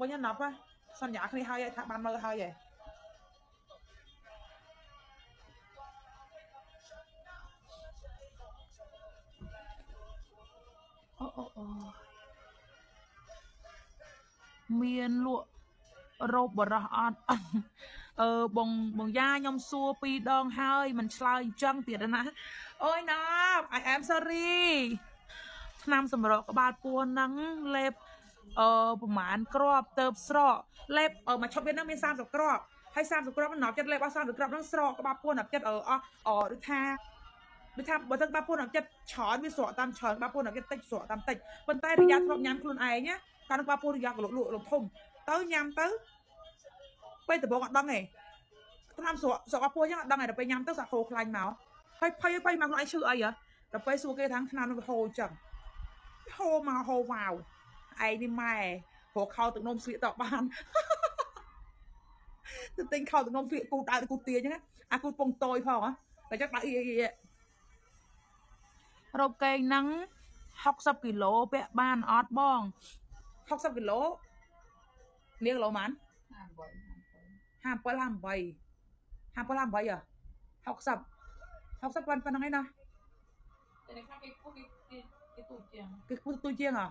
វិញណាប់ហ៎សន្យាគ្នាហើយថាបានមើលហើយហ៎អូអូអូមានលក់រោបបរោះអត់អឺបងបងយ៉ាខ្ញុំសួរពីរដងហើយមិនឆ្លើយអញ្ចឹងទៀតណាអូយណាប់ I am sorry ឆ្នាំសម្រកក្បាលពោះហ្នឹងលេប អឺប្រហែលគ្រាប់ទៅស្រកលេបអឺមកឈប់វាហ្នឹងមាន30គ្រាប់ហើយ30គ្រាប់ហ្នឹងចិត្តលេបអស់30គ្រាប់ហ្នឹងស្រកក្បាលពោះណាប់ចិត្តអឺអស់អឺដូចថាដូចថាបើទឹកក្បាលពោះណាប់ចិត្តច្រើនវាស្រកតាមច្រើនក្បាលពោះណាប់ចិត្តតិចស្រកតាមតិចប៉ុន្តែរយៈធ្លាប់ញ៉ាំខ្លួនឯងណាកាលនោះក្បាលពោះរយៈកលក់លក់លំធំទៅញ៉ាំទៅពេលដំបងអត់ដឹងទេតាមស្រកស្រកក្បាលពោះអញ្ចឹងអត់ដឹងទេដល់ពេលញ៉ាំទៅសាក់ហូរខ្លាញ់មកហើយភ័យភ័យមកខ្លួនឯងឈឺអីហ៎ដល់ពេលសួរគេថាឆ្នាំនោះវាហូរអញ្ចឹងហូរមកហូរវ៉ាវ ឯងនេះម៉ែព្រោះខោទឹកនំស្លៀកតបានទៅទិញខោទឹកនំស្លៀកគូដើរគូទាអញ្ចឹងអាគូពងតយផងហ៎តែចឹងដាក់អ៊ីអ៊ីរ៉ូបកេងហ្នឹង60គីឡូពាក់បានអត់បង60គីឡូនាងគីឡូម៉ាន58 58 58 58ហ៎60 60ប៉ុណ្្នឹងឯណាតែខាងគេពុះគេគេគេទូជាងគេខ្ពស់ទូជាងអ្ហ៎ក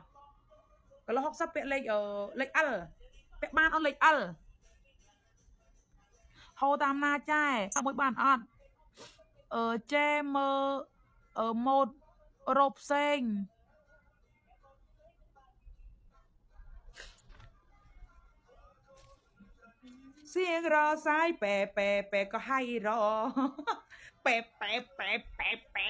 ន្លោះ60ពាក់លេខអឺលេខ L ពាក់បានអត់លេខ L ហៅតាមណាចែអត់មួយបានអត់អឺចែមើលអឺម៉ូតរ៉ូបផ្សេងសៀងរសាយប៉ែប៉ែប៉ែក៏ហៃរប៉ែប៉ែប៉ែប៉ែប៉ែ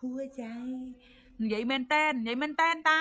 ហួចចៃនិយាយមែនតែននិយាយមែនតែនតា